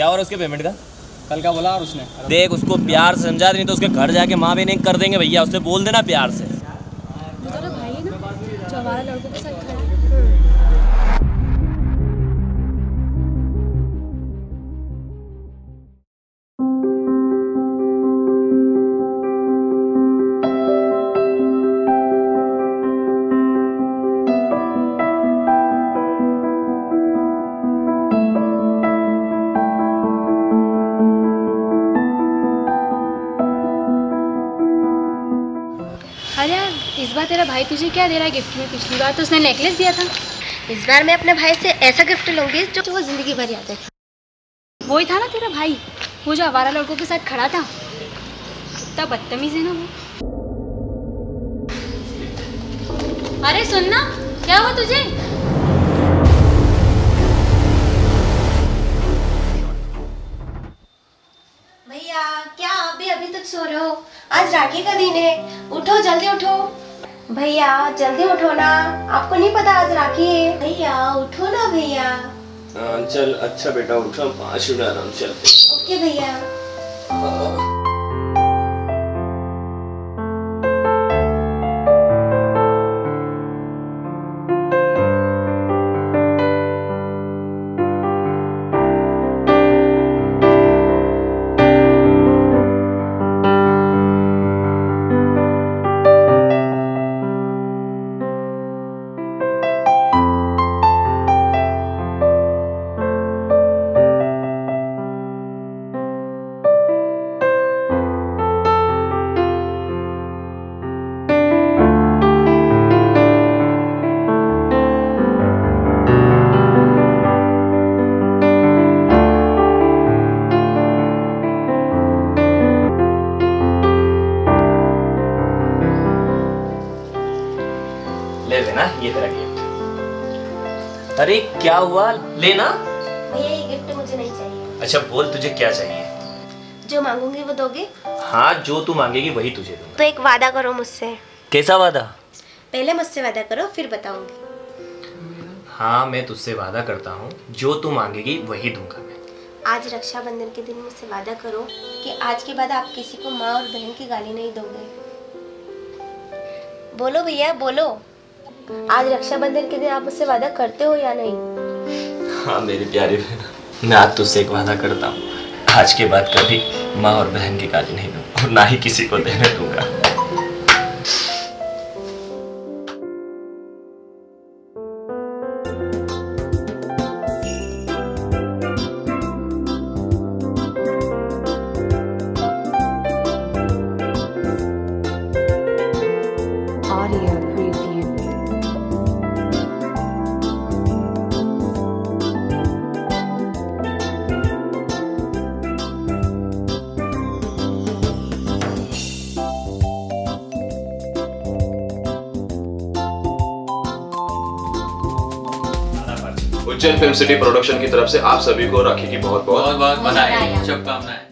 क्या हो रहा है उसके पेमेंट का? कल का बोला और उसने? देख उसको प्यार से समझा नहीं तो उसके घर जाके माँ भी नहीं कर देंगे भैया उससे बोल देना प्यार से। इस बार तेरा भाई तुझे क्या दे रहा है गिफ्ट में? पिछली बार तो उसने नेकलेस दिया था। इस बार मैं अपने भाई से ऐसा गिफ्ट लूँगी जो वो ज़िंदगी भर याद रखे। वही था ना तेरा भाई? वो जो आवारा लड़कों के साथ खड़ा था। कितना बदतमीज है ना वो। अरे सुनना क्या हुआ तुझे? भैया क्या आप भी अभी तक सो रहे हो? आज राखी का दिन है। उठो जल्दी उठो। भैया जल्दी उठो ना। आपको नहीं पता आज राखी है? भैया उठो ना भैया। हाँ, चल अच्छा बेटा उठो पाँच मिनट आराम से ओके भैया। ले लेना ये तेरा गिफ्ट अरे क्या हुआ? लेना? भैया ये गिफ्ट मुझे नहीं चाहिए। अच्छा बोल तुझे क्या चाहिए? जो मांगूँगी वो दोगे? हाँ जो तू मांगेगी वही तुझे दूँगा। तो एक वादा करो मुझसे। कैसा वादा? पहले मुझसे वादा करो फिर बताऊँगी। हाँ मैं तुझसे वादा करता हूँ। जो तू मांगेगी वही दूँगा मैं। आज रक्षाबंधन के दिन मुझसे वादा करो कि आज के बाद आप किसी को माँ और बहन की गाली नहीं दोगे। बोलो भैया बोलो। आज रक्षाबंधन के दिन आप उससे वादा करते हो या नहीं? हाँ मेरी प्यारी बहन, मैं आज तुझसे एक वादा करता हूँ। आज के बाद कभी माँ और बहन की गाली नहीं दूँगा, और ना ही किसी को देने दूँगा। उज्जैन फ़िल्म सिटी प्रोडक्शन की तरफ़ से आप सभी को राखी की बहुत बहुत बहुत बहुत बधाई। शुभकामनाएँ।